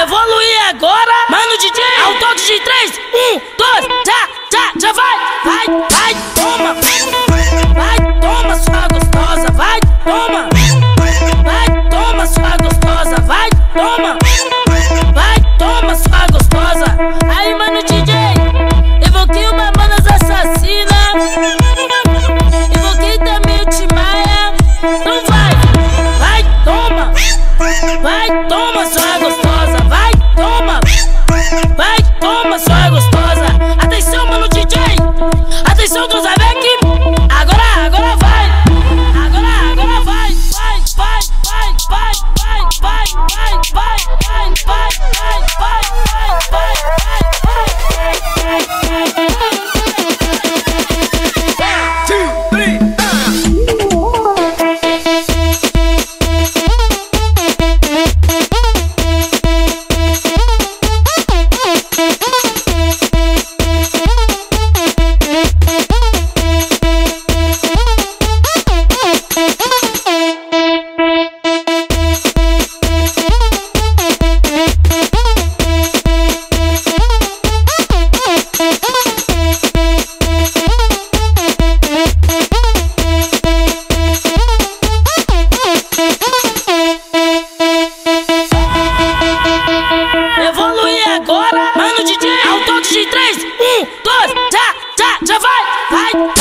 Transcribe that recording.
Evoluir agora, mano DJ, ao toque de 3, 1, 2, já, já, já vai, vai, vai, toma. fight fight!